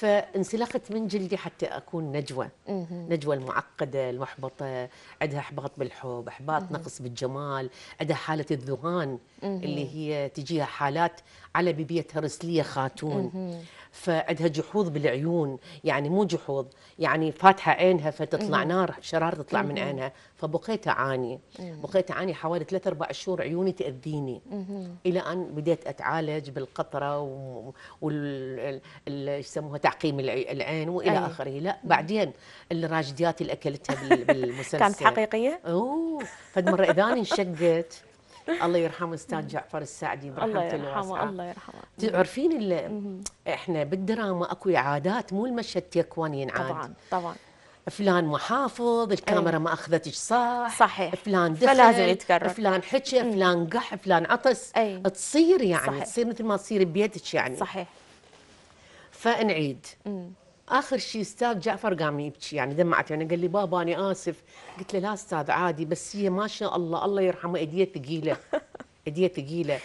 فانسلخت من جلدي حتى أكون نجوى. نجوى المعقدة المحبطة عندها احباط بالحب احباط نقص بالجمال عندها حالة الذهان اللي هي تجيها حالات على بيبيتها رسلية خاتون. فعندها جحوظ بالعيون يعني مو جحوظ يعني فاتحة عينها فتطلع نار شرار تطلع من عينها. فبقيت أعاني. بقيت أعاني حوالي ثلاث أربع شهور عيوني تأذيني. إلى أن بديت أتعالج بالقطرة وال يسموها؟ تعقيم الع- العين وإلى أي. آخره. لا بعدين الراجديات اللي أكلتها بال- بالمسلسل. كانت حقيقية؟ أوه فد مره اذاني انشقت. الله يرحمه أستاذ جعفر السعدي الله برحمته يرحمه الواسعة. الله يرحمه. تعرفين إحنا بالدراما أكو إعادات مو المشهد تيك وان ينعاد. طبعا طبعا. فلان محافظ الكاميرا ما اخذتش صح صحيح. فلان دخل فلازم يتكرر. فلان حكى فلان قح فلان عطس. أي. تصير يعني صحيح. تصير مثل ما تصير ببيتك يعني. صحيح. فنعيد آخر شيء أستاذ جعفر قام يبكي يعني دمعت يعني قال لي بابا أنا آسف. قلت له لا أستاذ عادي بس هي ما شاء الله الله يرحمه إيديه ثقيلة. إيديه ثقيلة.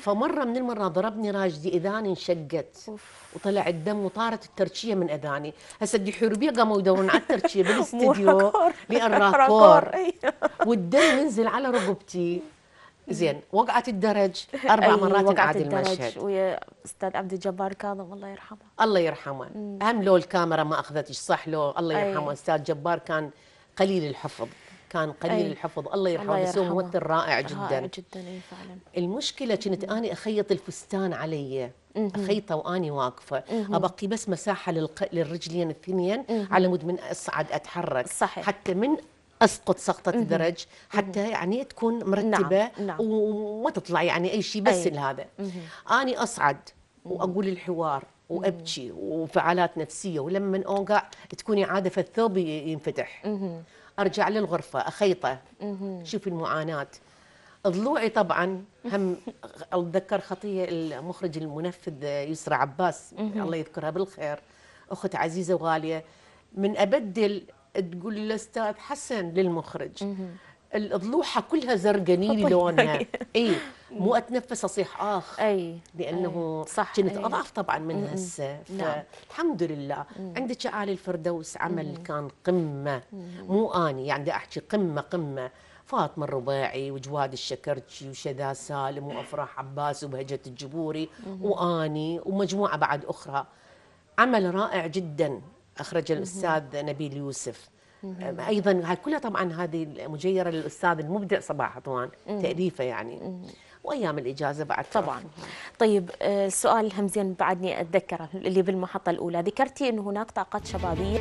فمرة من المرات ضربني راجدي إذاني انشقت. وطلع الدم وطارت الترشية من إذاني. هسه دي حربيه قاموا يدورون على الترشية بالاستديو. لأن راكور، راكور أي. والدم ينزل على رقبتي. زين وقعت الدرج أربع مرات وقعت الدرج المشهد ويا أستاذ عبد الجبار كاظم الله يرحمه. الله يرحمه. هم لو الكاميرا ما اخذتش صح لو؟ الله أي. يرحمه. أستاذ جبار كان قليل الحفظ كان قليل أي. الحفظ. الله يرحمه بس هو يرحمه. ممثل رائع رائع جدا. جدا أي فعلا. المشكلة كنت أني أخيط الفستان علي. أخيطه وأني واقفة. أبقي بس مساحة للق... للرجلين الاثنين على مود من أصعد أتحرك. صحيح. حتى من أسقط سقطة الدرج حتى يعني تكون مرتبة نعم، نعم. وما تطلع يعني أي شيء بس أي. لهذا. أني أصعد وأقول الحوار وأبكي وفعالات نفسية ولما أوقع تكوني عادة فالثوب ي- ينفتح. أرجع للغرفة أخيطة. شوفي المعاناة. ضلوعي طبعا هم أتذكر خطية المخرج المنفذ يسرى عباس الله يذكرها بالخير أخت عزيزة وغالية. من أبدل تقول الاستاذ حسن للمخرج. الضلوعها كلها زرقانيلي لونها. إي مو أتنفس أصيح اخ إي. لأنه أي. صح. كنت. اضعف طبعا من هسه. نعم. فالحمد لله. عندك عالي الفردوس عمل كان قمة. مو آني يعني بدي أحكي قمة قمة. فاطمة الرباعي وجواد الشكرتشي وشذا سالم وأفراح عباس وبهجة الجبوري وآني ومجموعة بعد أخرى. عمل رائع جدا. أخرج الأستاذ نبيل يوسف. أيضا هاي كلها طبعا هذه مجيره للأستاذ المبدع صباح عطوان تأليفه يعني. وأيام الإجازة بعد طبعا. طيب آه، السؤال هم زين بعدني أتذكره اللي بالمحطة الأولى. ذكرتي انه هناك طاقات شبابية؟